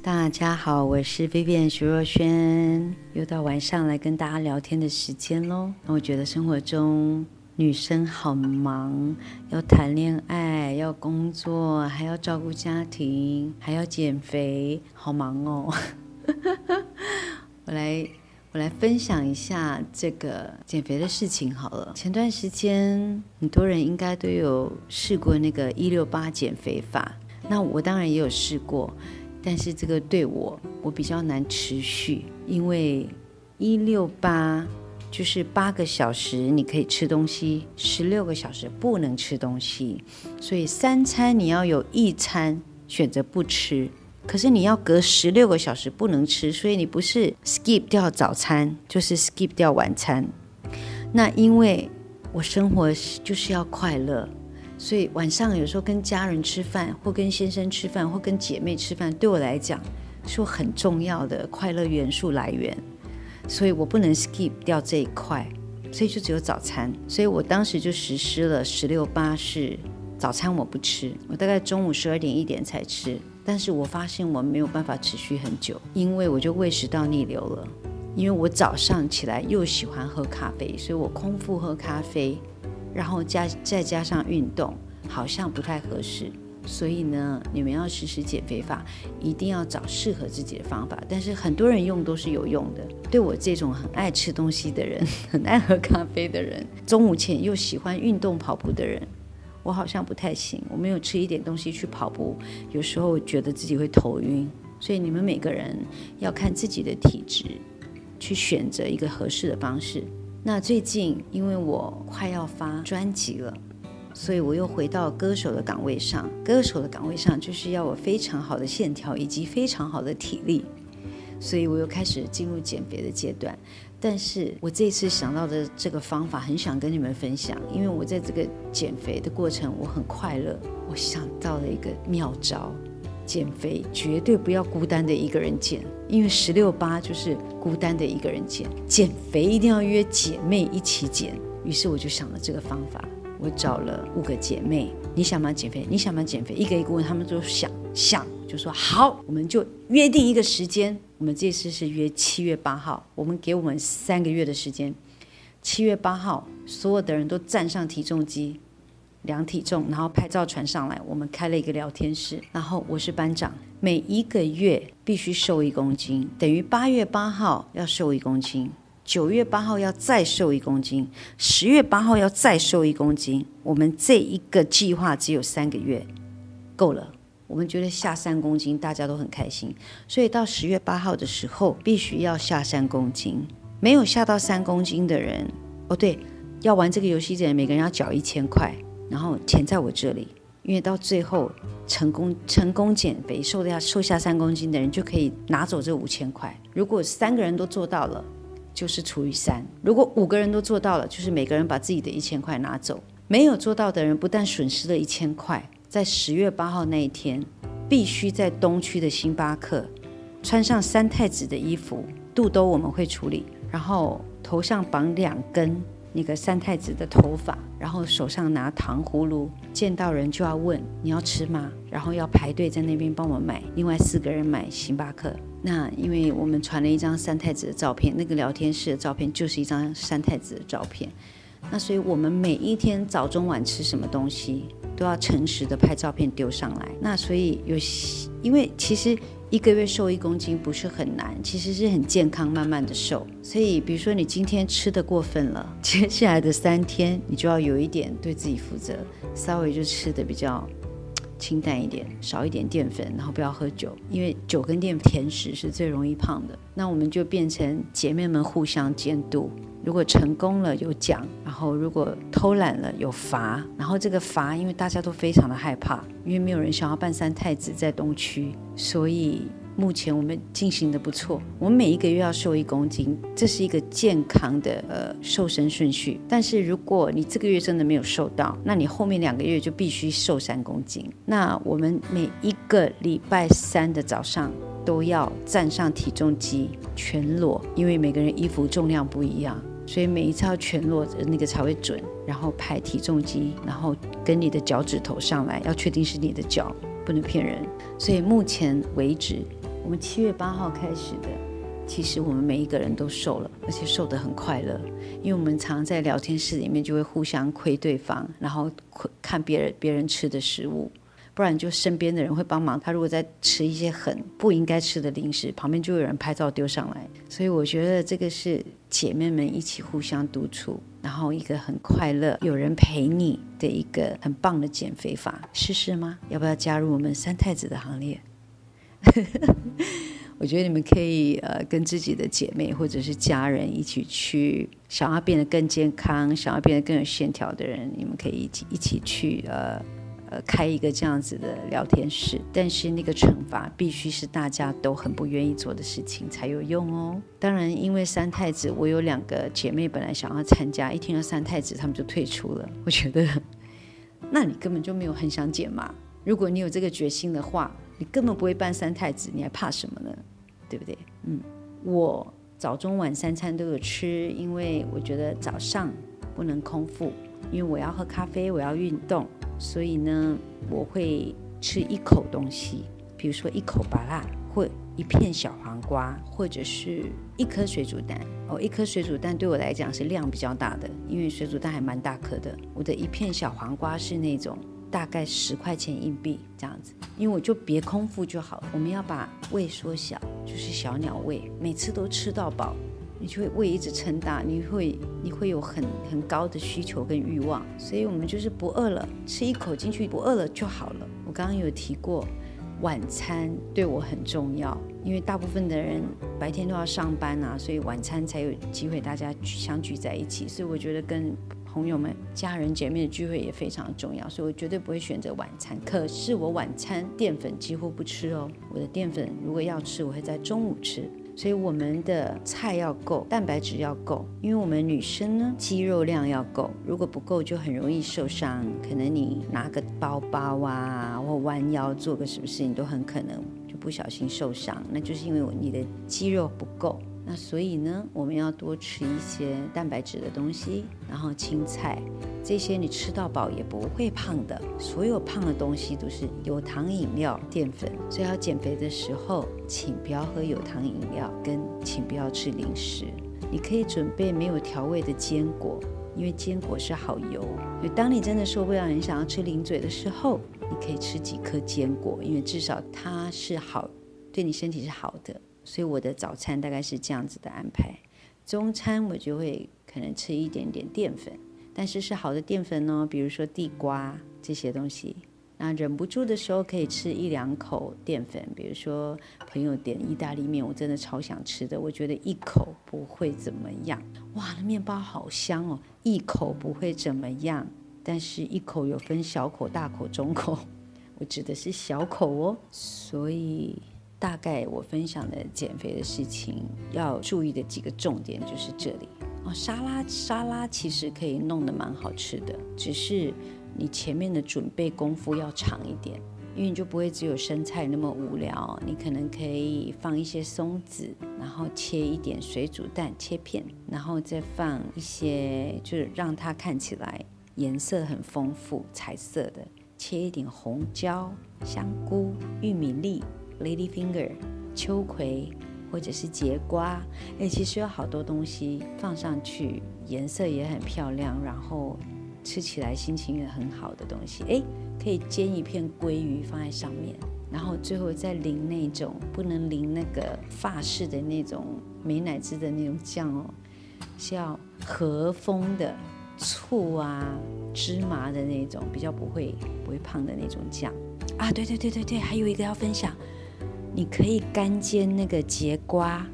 大家好，我是 Vivian 徐若瑄，又到晚上来跟大家聊天的时间喽。那我觉得生活中女生好忙，要谈恋爱，要工作，还要照顾家庭，还要减肥，好忙哦。我来，我来分享一下这个减肥的事情好了。前段时间很多人应该都有试过那个一六八减肥法，那我当然也有试过。但是这个对我，我比较难持续，因为一六八就是八个小时你可以吃东西，十六个小时不能吃东西，所以三餐你要有一餐选择不吃，可是你要隔十六个小时不能吃，所以你不是 skip 掉早餐，就是 skip 掉晚餐。那因为我生活就是要快乐。所以晚上有时候跟家人吃饭，或跟先生吃饭，或跟姐妹吃饭，对我来讲是我很重要的快乐元素来源。所以我不能 skip 掉这一块，所以就只有早餐。所以我当时就实施了十六八式，早餐我不吃，我大概中午十二点一点才吃。但是我发现我没有办法持续很久，因为我就胃食道逆流了。因为我早上起来又喜欢喝咖啡，所以我空腹喝咖啡。然后加再加上运动，好像不太合适。所以呢，你们要实施减肥法，一定要找适合自己的方法。但是很多人用都是有用的。对我这种很爱吃东西的人，很爱喝咖啡的人，中午前又喜欢运动跑步的人，我好像不太行。我没有吃一点东西去跑步，有时候觉得自己会头晕。所以你们每个人要看自己的体质，去选择一个合适的方式。那最近，因为我快要发专辑了，所以我又回到歌手的岗位上。歌手的岗位上就是要我非常好的线条以及非常好的体力，所以我又开始进入减肥的阶段。但是我这次想到的这个方法，很想跟你们分享，因为我在这个减肥的过程，我很快乐。我想到了一个妙招。减肥绝对不要孤单的一个人减，因为十六八就是孤单的一个人减。减肥一定要约姐妹一起减。于是我就想了这个方法，我找了五个姐妹，你想不想？减肥？你想不想？减肥？一个一个问，他们都想想，就说好，我们就约定一个时间。我们这次是约七月八号，我们给我们三个月的时间。七月八号，所有的人都站上体重机。量体重，然后拍照传上来。我们开了一个聊天室，然后我是班长，每一个月必须瘦一公斤，等于八月八号要瘦一公斤，九月八号要再瘦一公斤，十月八号要再瘦一公斤。我们这一个计划只有三个月，够了。我们觉得下三公斤大家都很开心，所以到十月八号的时候必须要下三公斤。没有下到三公斤的人，哦对，要玩这个游戏的人，每个人要缴一千块。然后钱在我这里，因为到最后成功成功减肥瘦下瘦下三公斤的人就可以拿走这五千块。如果三个人都做到了，就是除以三；如果五个人都做到了，就是每个人把自己的一千块拿走。没有做到的人不但损失了一千块，在十月八号那一天，必须在东区的星巴克穿上三太子的衣服，肚兜我们会处理，然后头上绑两根。那个三太子的头发，然后手上拿糖葫芦，见到人就要问你要吃吗？然后要排队在那边帮我买。另外四个人买星巴克。那因为我们传了一张三太子的照片，那个聊天室的照片就是一张三太子的照片。那所以我们每一天早中晚吃什么东西，都要诚实的拍照片丢上来。那所以有，因为其实。一个月瘦一公斤不是很难，其实是很健康，慢慢的瘦。所以，比如说你今天吃的过分了，接下来的三天你就要有一点对自己负责，稍微就吃的比较 清淡一点，少一点淀粉，然后不要喝酒，因为酒跟淀甜食是最容易胖的。那我们就变成姐妹们互相监督。如果成功了有奖，然后如果偷懒了有罚，然后这个罚，因为大家都非常的害怕，因为没有人想要扮三太子在东区，所以目前我们进行的不错。我们每一个月要瘦一公斤，这是一个健康的呃瘦身顺序。但是如果你这个月真的没有瘦到，那你后面两个月就必须瘦三公斤。那我们每一个礼拜三的早上都要站上体重机全裸，因为每个人衣服重量不一样。所以每一次要全裸的那个才会准，然后拍体重机，然后跟你的脚趾头上来，要确定是你的脚，不能骗人。所以目前为止，我们七月八号开始的，其实我们每一个人都瘦了，而且瘦得很快乐，因为我们常在聊天室里面就会互相窥对方，然后看别人别人吃的食物。不然就身边的人会帮忙。他如果在吃一些很不应该吃的零食，旁边就有人拍照丢上来。所以我觉得这个是姐妹们一起互相督促，然后一个很快乐、有人陪你的一个很棒的减肥法。试试吗？要不要加入我们三太子的行列？我觉得你们可以呃跟自己的姐妹或者是家人一起去，想要变得更健康、想要变得更有线条的人，你们可以一起一起去呃。呃，开一个这样子的聊天室，但是那个惩罚必须是大家都很不愿意做的事情才有用哦。当然，因为三太子，我有两个姐妹本来想要参加，一听到三太子，他们就退出了。我觉得，那你根本就没有很想减嘛。如果你有这个决心的话，你根本不会办三太子，你还怕什么呢？对不对？嗯，我早中晚三餐都有吃，因为我觉得早上不能空腹，因为我要喝咖啡，我要运动。所以呢，我会吃一口东西，比如说一口芭辣，或一片小黄瓜，或者是一颗水煮蛋。哦，一颗水煮蛋对我来讲是量比较大的，因为水煮蛋还蛮大颗的。我的一片小黄瓜是那种大概十块钱硬币这样子，因为我就别空腹就好。我们要把胃缩小，就是小鸟胃，每次都吃到饱。你就会胃一直撑大，你会你会有很很高的需求跟欲望，所以我们就是不饿了，吃一口进去不饿了就好了。我刚刚有提过，晚餐对我很重要，因为大部分的人白天都要上班啊，所以晚餐才有机会大家相聚在一起。所以我觉得跟朋友们、家人姐妹的聚会也非常重要，所以我绝对不会选择晚餐。可是我晚餐淀粉几乎不吃哦，我的淀粉如果要吃，我会在中午吃。所以我们的菜要够，蛋白质要够，因为我们女生呢，肌肉量要够，如果不够就很容易受伤。可能你拿个包包啊，或弯腰做个什么事情，都很可能就不小心受伤，那就是因为你的肌肉不够。那所以呢，我们要多吃一些蛋白质的东西，然后青菜，这些你吃到饱也不会胖的。所有胖的东西都是有糖饮料、淀粉，所以要减肥的时候，请不要喝有糖饮料，跟请不要吃零食。你可以准备没有调味的坚果，因为坚果是好油。就当你真的受不了，你想要吃零嘴的时候，你可以吃几颗坚果，因为至少它是好，对你身体是好的。所以我的早餐大概是这样子的安排，中餐我就会可能吃一点点淀粉，但是是好的淀粉哦，比如说地瓜这些东西。那忍不住的时候可以吃一两口淀粉，比如说朋友点意大利面，我真的超想吃的，我觉得一口不会怎么样。哇，那面包好香哦，一口不会怎么样，但是一口有分小口、大口、中口，我指的是小口哦，所以。大概我分享的减肥的事情要注意的几个重点就是这里哦。沙拉沙拉其实可以弄得蛮好吃的，只是你前面的准备功夫要长一点，因为你就不会只有生菜那么无聊。你可能可以放一些松子，然后切一点水煮蛋切片，然后再放一些就是让它看起来颜色很丰富彩色的，切一点红椒、香菇、玉米粒。Lady Finger、秋葵或者是节瓜，哎，其实有好多东西放上去，颜色也很漂亮，然后吃起来心情也很好的东西，哎，可以煎一片鲑鱼放在上面，然后最后再淋那种不能淋那个法式的那种美乃滋的那种酱哦，是要和风的醋啊、芝麻的那种，比较不会不会胖的那种酱啊。对对对对对，还有一个要分享。你可以干煎那个节瓜，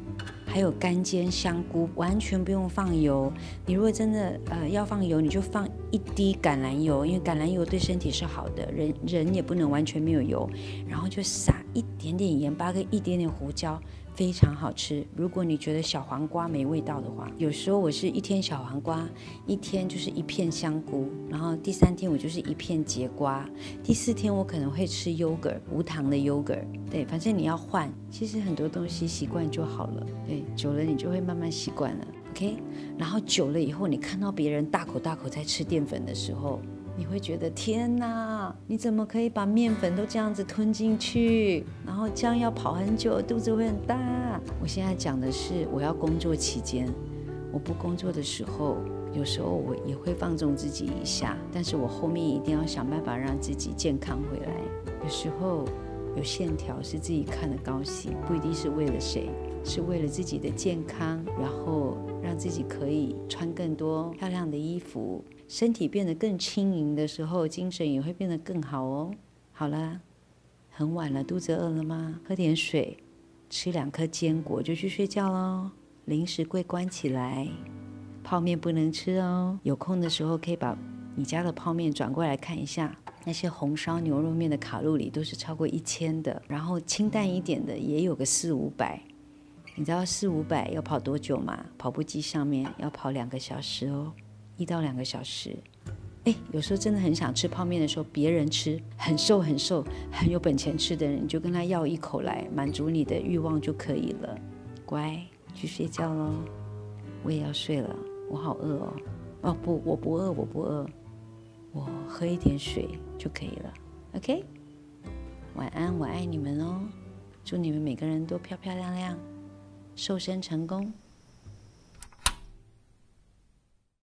还有干煎香菇，完全不用放油。你如果真的呃要放油，你就放一滴橄榄油，因为橄榄油对身体是好的。人人也不能完全没有油，然后就撒一点点盐巴跟一点点胡椒。非常好吃。如果你觉得小黄瓜没味道的话，有时候我是一天小黄瓜，一天就是一片香菇，然后第三天我就是一片节瓜，第四天我可能会吃 yogurt 无糖的 yogurt。对，反正你要换。其实很多东西习惯就好了。对，久了你就会慢慢习惯了。OK，然后久了以后，你看到别人大口大口在吃淀粉的时候，你会觉得天哪，你怎么可以把面粉都这样子吞进去？然后这样要跑很久，肚子会很大。我现在讲的是我要工作期间，我不工作的时候，有时候我也会放纵自己一下，但是我后面一定要想办法让自己健康回来。有时候有线条是自己看的高兴，不一定是为了谁，是为了自己的健康，然后让自己可以穿更多漂亮的衣服。身体变得更轻盈的时候，精神也会变得更好哦。好了，很晚了，肚子饿了吗？喝点水，吃两颗坚果就去睡觉喽。零食柜关起来，泡面不能吃哦。有空的时候可以把你家的泡面转过来看一下，那些红烧牛肉面的卡路里都是超过一千的，然后清淡一点的也有个四五百。你知道四五百要跑多久吗？跑步机上面要跑两个小时哦。一到两个小时，哎，有时候真的很想吃泡面的时候，别人吃很瘦很瘦很有本钱吃的人，你就跟他要一口来满足你的欲望就可以了。乖，去睡觉喽，我也要睡了，我好饿哦。哦不，我不饿，我不饿，我喝一点水就可以了。OK，晚安，我爱你们哦，祝你们每个人都漂漂亮亮，瘦身成功。